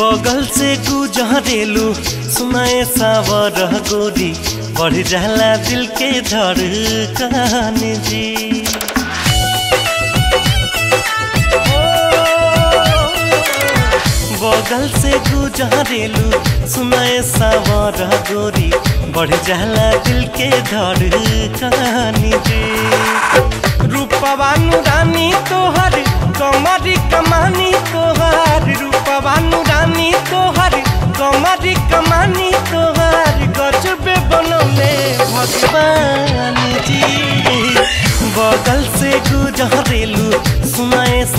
बगल से गुजरेलू सुनाए सावर गोरी, बढ़ जाला दिल के धड़कन जी। बगल से गुजरेलू सुनाए सावर गोरी, बढ़ जाला दिल के धड़कन जी। रूपवानु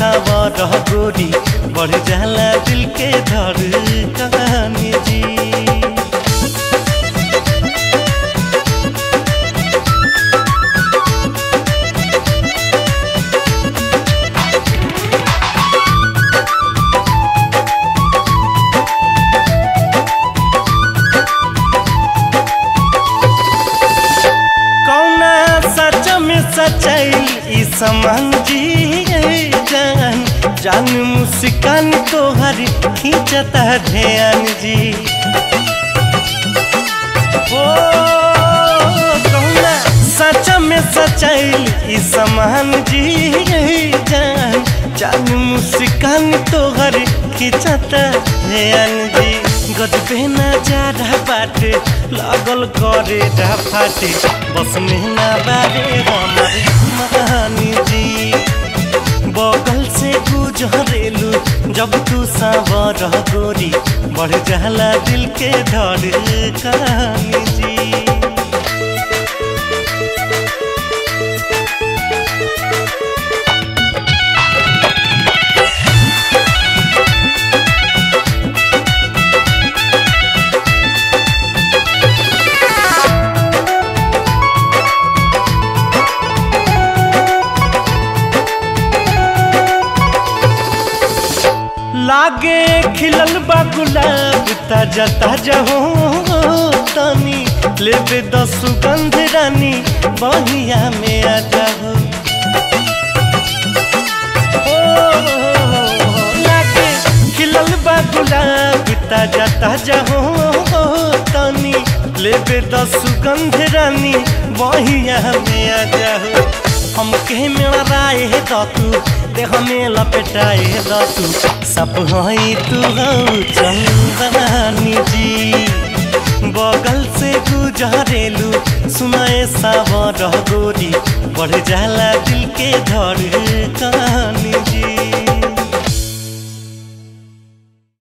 सावर गोरी बढ़ जाला दिल के धड़कन जी। सच में सच्चाई समान जी जान जान मुस्कान तोहर खींचता ध्यान जी ओ कौना सच में ई समान जी जान जान मुस्कान तोहर खींचता ध्यान जी गजबे ना जा रहा बाटे, लागल करे डा फाटे बस महीना बारे, हमारे महानी बढ़ जाला दिल के धड़कन जी लागे खिलल बा गुलाब, ताज़ा ताज़ा हो तनी। द सुगंध रानी, बहिया में आ जाओ लागे खिलल बा गुलाब, ताज़ा ताज़ा हो तनी। द सुगंध रानी, बहिया में आ जाओ हमके मेरा राय है तू देह में लपेटाए तू सब हई तू हौ चंदनी जी। बगल से गुजरेलू सुनाए सावर गोरी, बढ़ जाला दिल के धड़कन